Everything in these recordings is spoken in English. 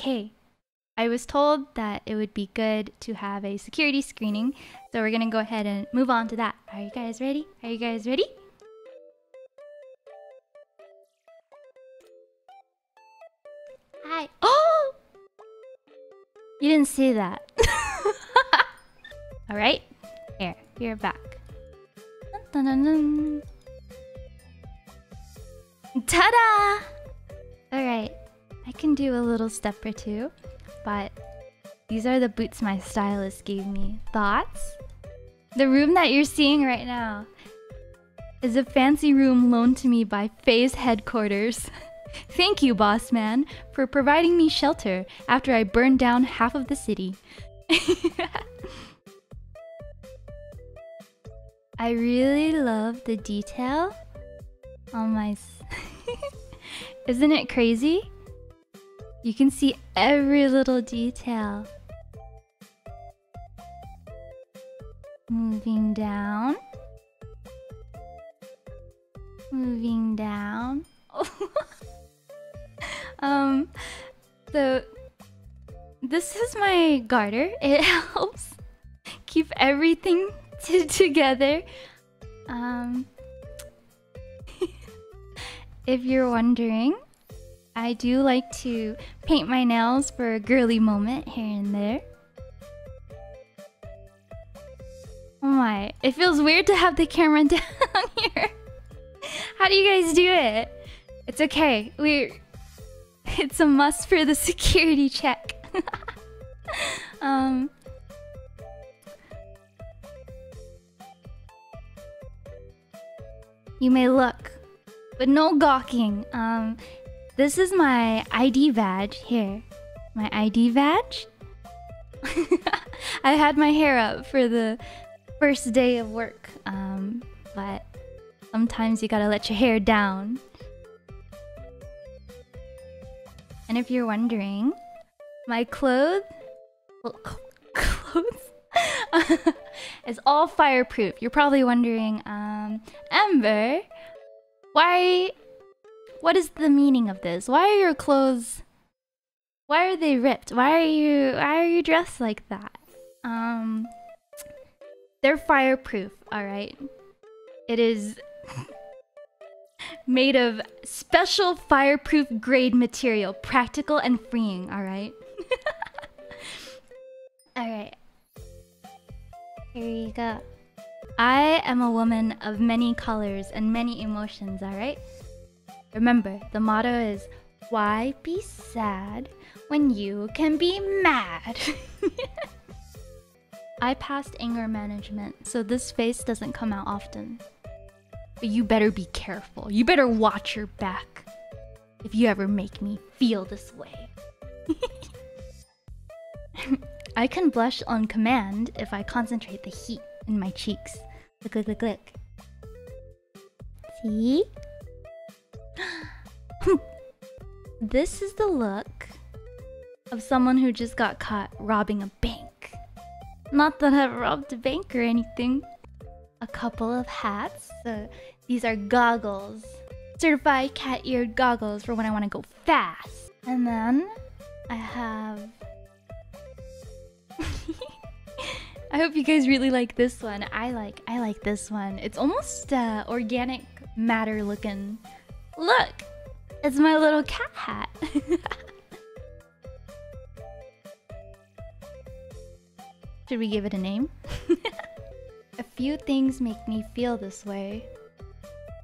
okay. I was told that it would be good to have a security screening, so we're gonna go ahead and move on to that. Are you guys ready? Are you guys ready? Hi. Oh! You didn't see that. Alright. Here, you're back. Dun, dun, dun. Ta-da! Alright. I can do a little step or two, but these are the boots my stylist gave me. Thoughts? The room that you're seeing right now is a fancy room loaned to me by Phase headquarters. Thank you, boss man, for providing me shelter after I burned down half of the city. I really love the detail on my. Isn't it crazy? You can see every little detail. Moving down. Moving down. um, so this is my garter. It helps keep everything together. Um, if you're wondering, I do like to paint my nails for a girly moment here and there. Oh my, it feels weird to have the camera down here. How do you guys do it? It's okay. We're it's a must for the security check. um You may look, but no gawking. Um this is my ID badge here. My ID badge. I had my hair up for the first day of work, um, but sometimes you gotta let your hair down. And if you're wondering, my clothes, well, clothes, is all fireproof. You're probably wondering, um, Ember, why what is the meaning of this? Why are your clothes why are they ripped? Why are you why are you dressed like that? Um they're fireproof, all right? It is made of special fireproof grade material, practical and freeing, all right? all right. Here you go. I am a woman of many colors and many emotions, all right? Remember, the motto is why be sad when you can be mad? I passed anger management, so this face doesn't come out often. But you better be careful. You better watch your back if you ever make me feel this way. I can blush on command if I concentrate the heat in my cheeks. Look, look, look, look. See? This is the look of someone who just got caught robbing a bank. Not that I've robbed a bank or anything. A couple of hats. Uh, these are goggles. Certified cat eared goggles for when I want to go fast. And then I have. I hope you guys really like this one. I like I like this one. It's almost uh, organic matter looking. Look, it's my little cat hat. Should we give it a name? a few things make me feel this way.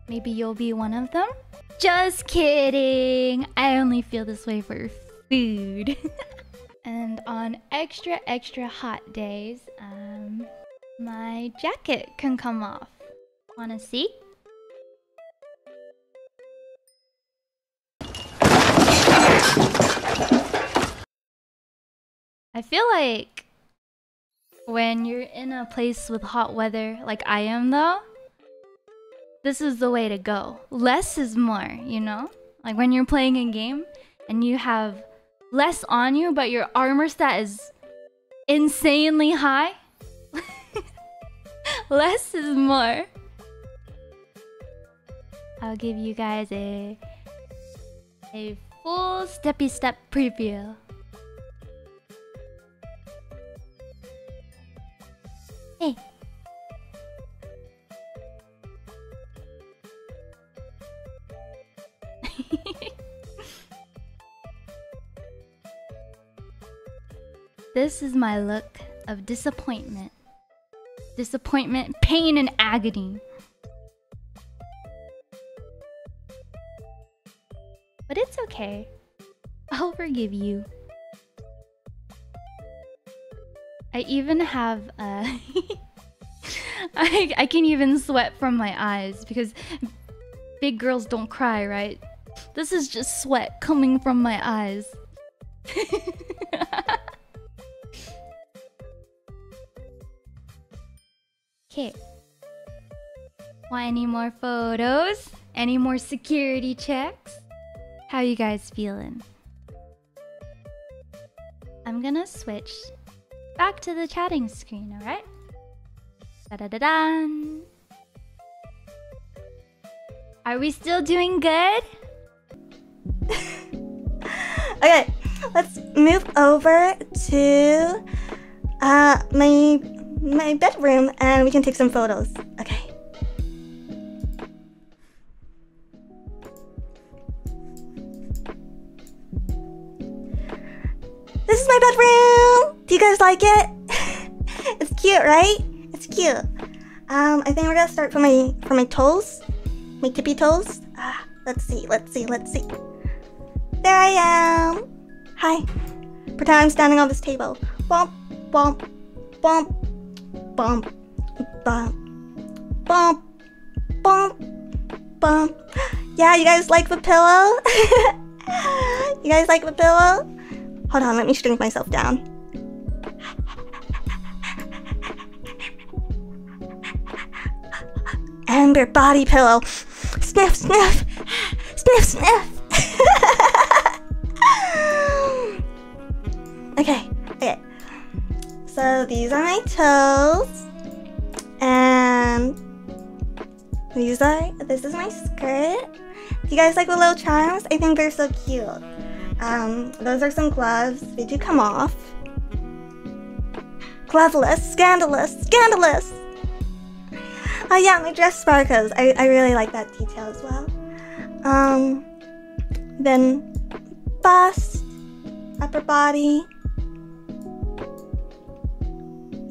Maybe you'll be one of them? Just kidding! I only feel this way for food. and on extra, extra hot days, um, my jacket can come off. Wanna see? I feel like when you're in a place with hot weather, like I am though, this is the way to go. Less is more, you know? Like when you're playing a game and you have less on you, but your armor stat is insanely high. less is more. I'll give you guys a a full steppy step preview this is my look of disappointment. Disappointment, pain, and agony. But it's okay. I'll forgive you. I even have uh I I can even sweat from my eyes because big girls don't cry, right? This is just sweat coming from my eyes. Okay. Want any more photos? Any more security checks? How you guys feeling? I'm gonna switch back to the chatting screen, alright? Da da da dan. Are we still doing good? okay, let's move over to uh my my bedroom and we can take some photos. Okay. This is my bedroom. Do you guys like it? it's cute, right? It's cute. Um, I think we're gonna start from my from my toes, my tippy toes. Ah, let's see, let's see, let's see. There I am. Hi. Pretend I'm standing on this table. Bump, bump, bump, bump, bump, bump, bump, bump. Yeah, you guys like the pillow? you guys like the pillow? Hold on, let me shrink myself down. Amber body pillow. Sniff, sniff, sniff, sniff. So these are my toes. And these are, this is my skirt. Do you guys like the little charms? I think they're so cute. Um, those are some gloves. They do come off. Gloveless, scandalous, scandalous. Oh yeah, my dress sparkles. I, I really like that detail as well. Um, then bust, upper body.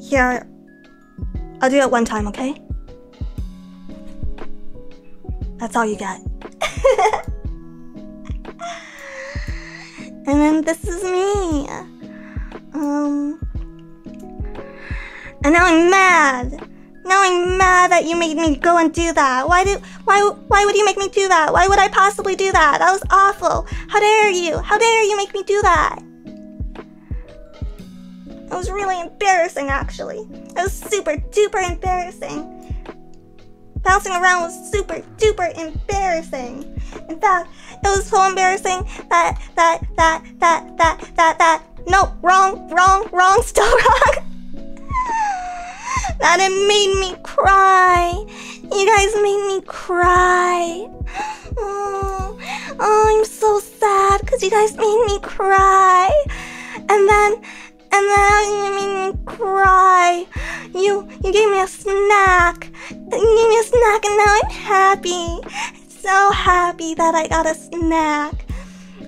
Here, I'll do it one time, okay? That's all you get. and then this is me. Um, and now I'm mad. Now I'm mad that you made me go and do that. Why did why why would you make me do that? Why would I possibly do that? That was awful. How dare you? How dare you make me do that? It was really embarrassing actually. It was super duper embarrassing. Bouncing around was super duper embarrassing. In fact, it was so embarrassing that that that that that that that no, wrong, wrong, wrong, still wrong. that it made me cry. You guys made me cry. Oh, oh I'm so sad because you guys made me cry. And then, and then you made me cry. You, you gave me a snack. You gave me a snack, and now I'm happy. So happy that I got a snack.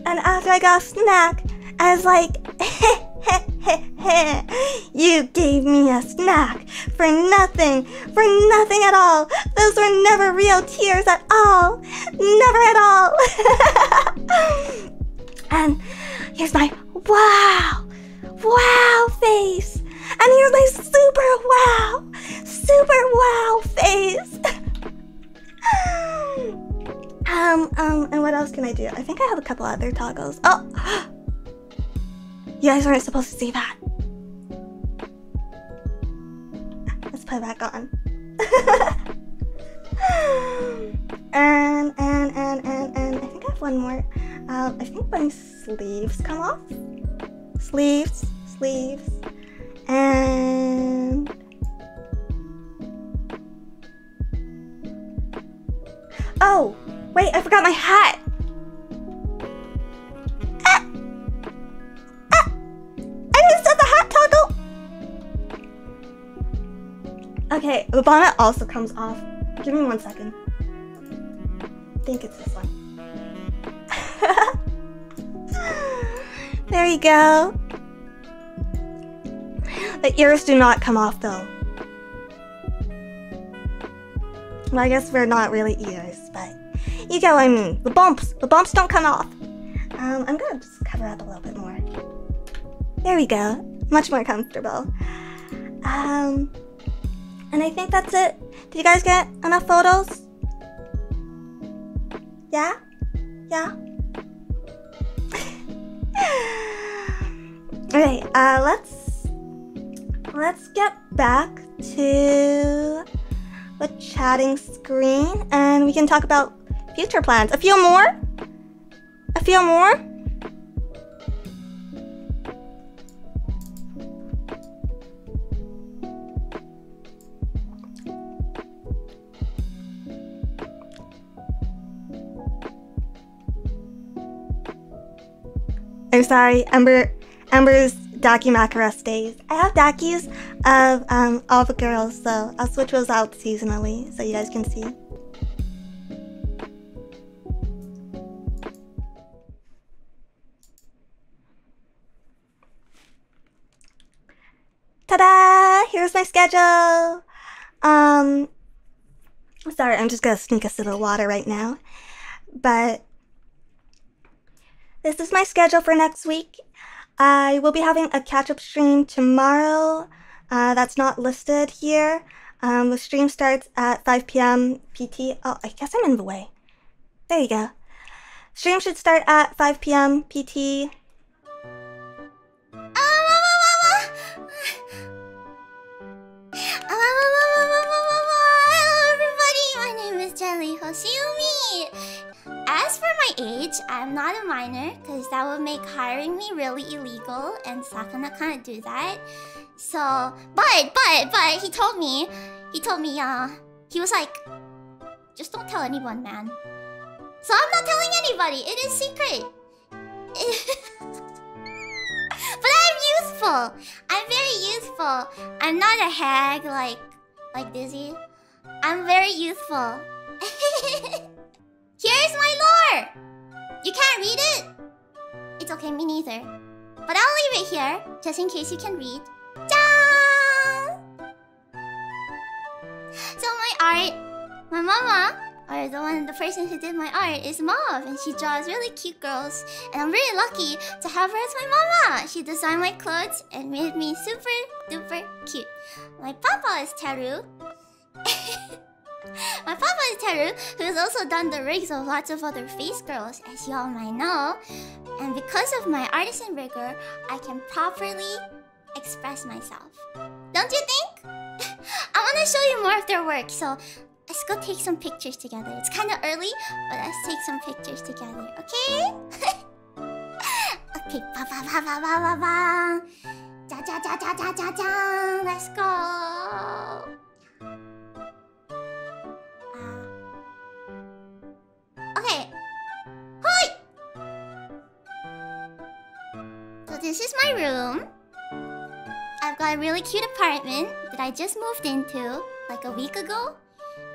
And after I got a snack, I was like, you gave me a snack for nothing, for nothing at all. Those were never real tears at all. Never at all. and here's my wow, wow face. And here's my super wow, super wow face. um, um, and what else can I do? I think I have a couple other toggles. Oh! You guys aren't supposed to see that. Let's put it back on. and, and, and, and, and, I think I have one more. Um, I think my sleeves come off. Sleeves, sleeves, and... Oh, wait, I forgot my hat. Ah! Ah! I missed out the hat toggle. Okay, the bonnet also comes off. Give me one second. I think it's this one. There you go. The ears do not come off though. Well, I guess we're not really ears, but you get what I mean. The bumps, the bumps don't come off. Um, I'm gonna just cover up a little bit more. There we go. Much more comfortable. Um, and I think that's it. Did you guys get enough photos? Yeah? Yeah? okay, uh, let's let's get back to the chatting screen and we can talk about future plans. A few more? A few more? I'm sorry, Ember Ember's Dakimakura days. I have Dakis of um, all the girls, so I'll switch those out seasonally so you guys can see. Ta-da! Here's my schedule. Um, sorry, I'm just gonna sneak a sip of water right now. But this is my schedule for next week. I will be having a catch-up stream tomorrow. Uh, that's not listed here. Um, the stream starts at 5 p.m. PT. Oh, I guess I'm in the way. There you go. Stream should start at 5 p.m. PT. Everybody. My. As for my age, I'm not a minor because that would make hiring me really illegal, and Sakana can't do that. So, but, but, but, he told me, he told me, uh, he was like, just don't tell anyone, man. So I'm not telling anybody. It is secret. but I'm youthful. I'm very youthful. I'm not a hag like like Dizzy. I'm very youthful. Here's my. You can't read it. It's okay, me neither. But I'll leave it here just in case you can read. Ciao. So my art, my mama or the one the person who did my art is Mauve and she draws really cute girls and I'm really lucky to have her as my mama. She designed my clothes and made me super duper cute. My papa is Teru. Papa Teru, who's also done the rigs of lots of other Phase girls, as you all might know. And because of my artisan rigor, I can properly express myself. Don't you think? I want to show you more of their work, so let's go take some pictures together. It's kind of early, but let's take some pictures together, okay? okay, ba ba ba ba ba ba ba. Ja ja ja ja ja ja ja. Let's go. This is my room. I've got a really cute apartment that I just moved into like a week ago.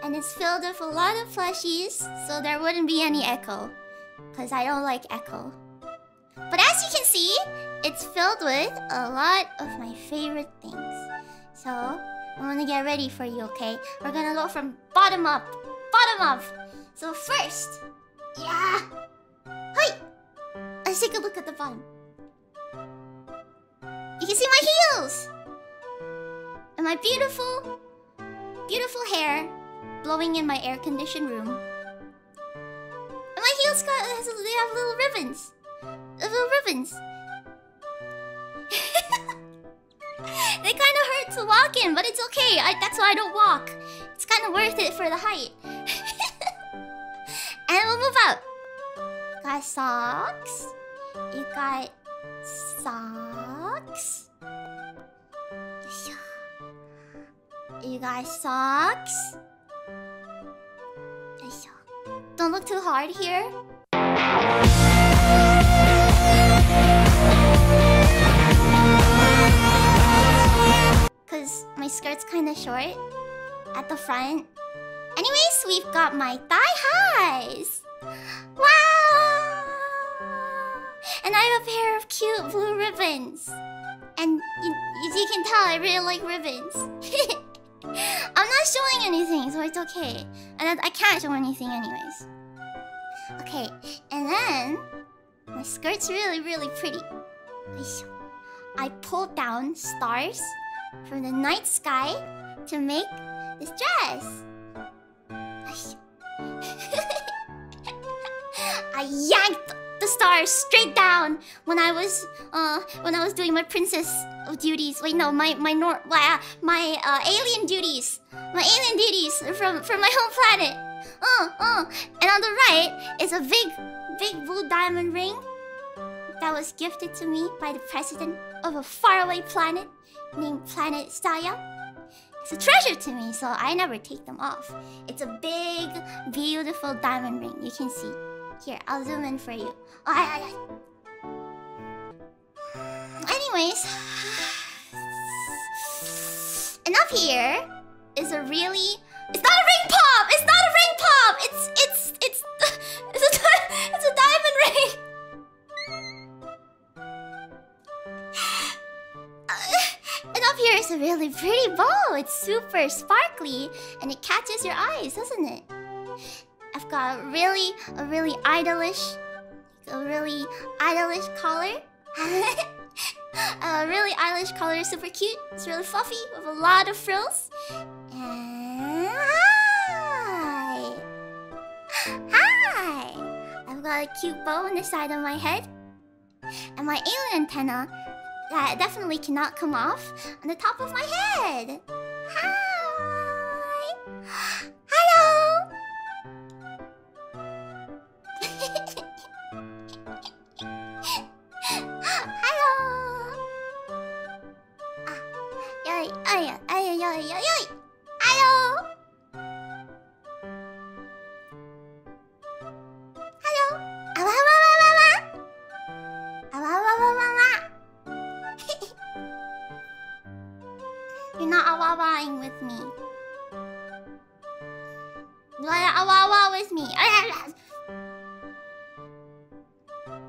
And it's filled with a lot of plushies, so there wouldn't be any echo. Because I don't like echo. But as you can see, it's filled with a lot of my favorite things. So, I'm gonna get ready for you, okay? We're gonna go from bottom up. Bottom up! So first, yeah! Hi! Let's take a look at the bottom. You can see my heels! And my beautiful, beautiful hair blowing in my air-conditioned room. And my heels got has, they have little ribbons. Uh, little ribbons. they kind of hurt to walk in, but it's okay. I, that's why I don't walk. It's kind of worth it for the height. and we'll move out. Got socks. You got socks. You got socks. Don't look too hard here. Cause my skirt's kinda short. at the front. Anyways, we've got my thigh highs. Wow! And I have a pair of cute blue ribbons. And you, as you can tell, I really like ribbons. I'm not showing anything, so it's okay. And I can't show anything anyways. Okay, and then my skirt's really, really pretty. I pulled down stars from the night sky to make this dress. I yanked the stars straight down when I was uh when I was doing my princess duties. Wait, no, my my nor uh, my uh, alien duties, my alien duties from from my home planet. Uh, uh. And on the right is a big, big blue diamond ring that was gifted to me by the president of a faraway planet named Planet Staya. It's a treasure to me, so I never take them off. It's a big, beautiful diamond ring. You can see. Here, I'll zoom in for you. Oh. Anyways, and up here is a really. It's not a ring pop. It's not a ring pop. It's it's it's it's a it's a diamond ring. And up here is a really pretty bow. It's super sparkly and it catches your eyes, doesn't it? I've got a really, a really idolish, a really idolish collar. a really idolish collar, is super cute. It's really fluffy with a lot of frills. And hi, hi. I've got a cute bow on the side of my head, and my alien antenna that definitely cannot come off on the top of my head. Hi. With me?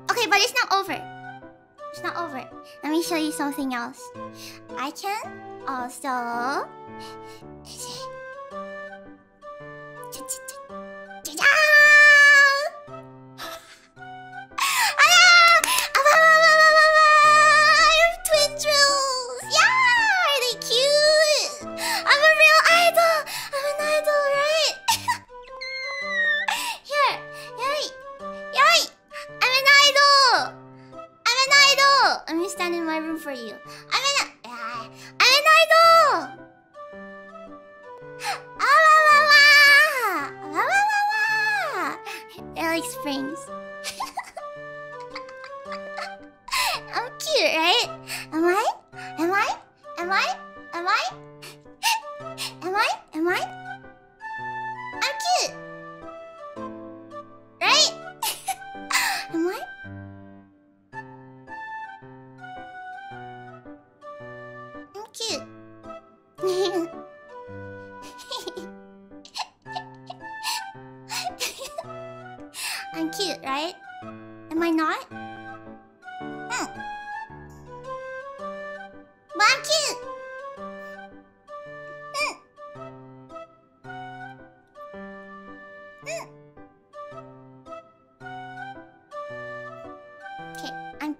Okay, but it's not over. It's not over. Let me show you something else. I can also. They're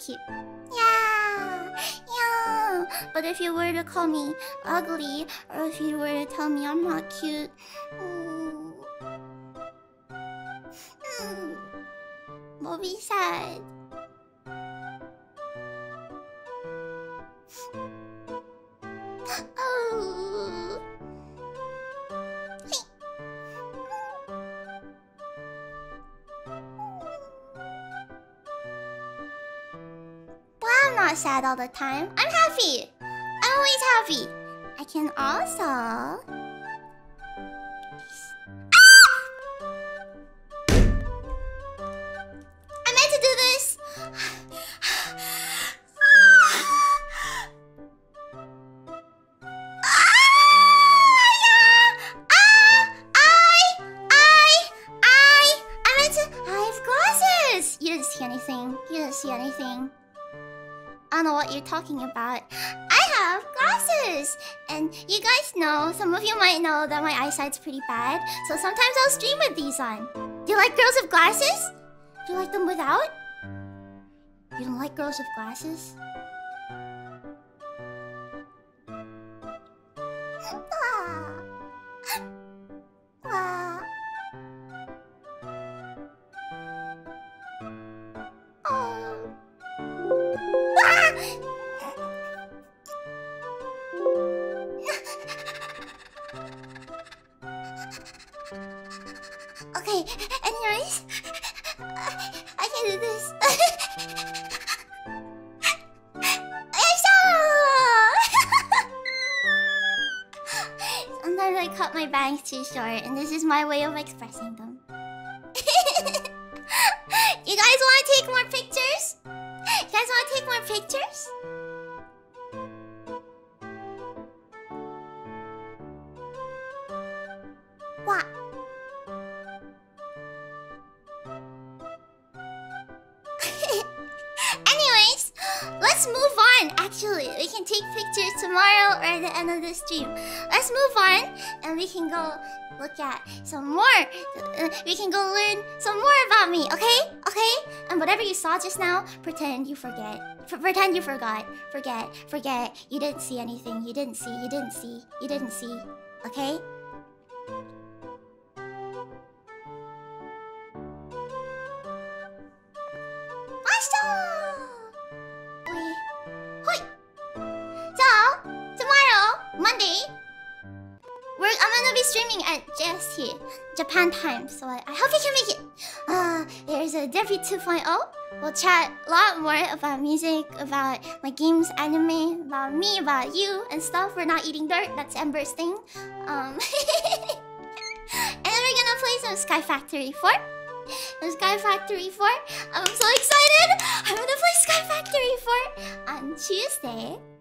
cute. Yeah, yeah. But if you were to call me ugly, or if you were to tell me I'm not cute, mm, mm, will be sad. Not sad all the time. I'm happy. I'm always happy. I can also. That my eyesight's pretty bad. So sometimes I'll stream with these on. Do you like girls with glasses? Do you like them without? You don't like girls with glasses? Ah. Ah. Short, and this is my way of expressing them. you guys want to take more pictures? You guys want to take more pictures? Tomorrow or at the end of the stream. Let's move on and we can go look at some more. We can go learn some more about me, okay? Okay? And whatever you saw just now, pretend you forget. F- pretend you forgot. Forget. Forget. You didn't see anything. You didn't see. You didn't see. You didn't see. Okay? Time, so I, I hope you can make it. Uh, there's a Debbie 2.0. We'll chat a lot more about music, about my games, anime, about me, about you, and stuff. We're not eating dirt, that's Ember's thing. Um, and we're gonna play some Sky Factory 4. The Sky Factory 4. I'm so excited! I'm gonna play Sky Factory 4 on Tuesday.